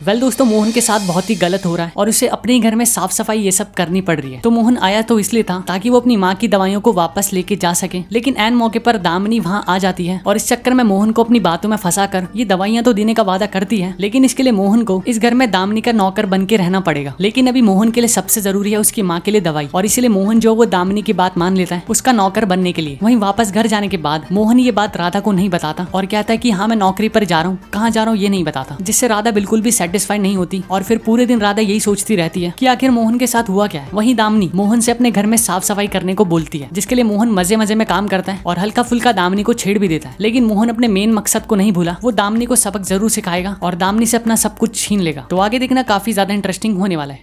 Well दोस्तों, मोहन के साथ बहुत ही गलत हो रहा है और उसे अपने घर में साफ़ सफ़ाई ये सब करनी पड़ रही है। तो मोहन आया तो इसलिए था ताकि वो अपनी माँ की दवाइयों को वापस लेके जा सके। लेकिन एन मौके पर दामनी वहाँ आ जाती है और इस चक्कर में मोहन को अपनी बातों में फंसा कर ये दवाइयाँ तो देने का वादा करती है, लेकिन इसके लिए मोहन को इस घर में दामनी का नौकर बन के रहना पड़ेगा। लेकिन अभी मोहन के लिए सबसे ज़रूरी है उसकी माँ के लिए दवाई और इसीलिए मोहन जो वो दामनी की बात मान लेता है उसका नौकर बनने के लिए। वही वापस घर जाने के बाद मोहन ये बात राधा को नहीं बताता और कहता है की हाँ मैं नौकरी पर जा रहा हूँ। कहाँ जा रहा हूँ ये नहीं बताता, जिससे राधा बिल्कुल भी सेटिस्फाई नहीं होती और फिर पूरे दिन राधा यही सोचती रहती है कि आखिर मोहन के साथ हुआ क्या है? वही दामनी मोहन से अपने घर में साफ़ सफ़ाई करने को बोलती है, जिसके लिए मोहन मज़े मज़े में काम करता है और हल्का फुल्का दामनी को छेड़ भी देता है। लेकिन मोहन अपने मेन मकसद को नहीं भूला। वो दामनी को सबक ज़रूर सिखाएगा और दामनी से अपना सब कुछ छीन लेगा। तो आगे देखना काफ़ी ज़्यादा इंटरेस्टिंग होने वाला है।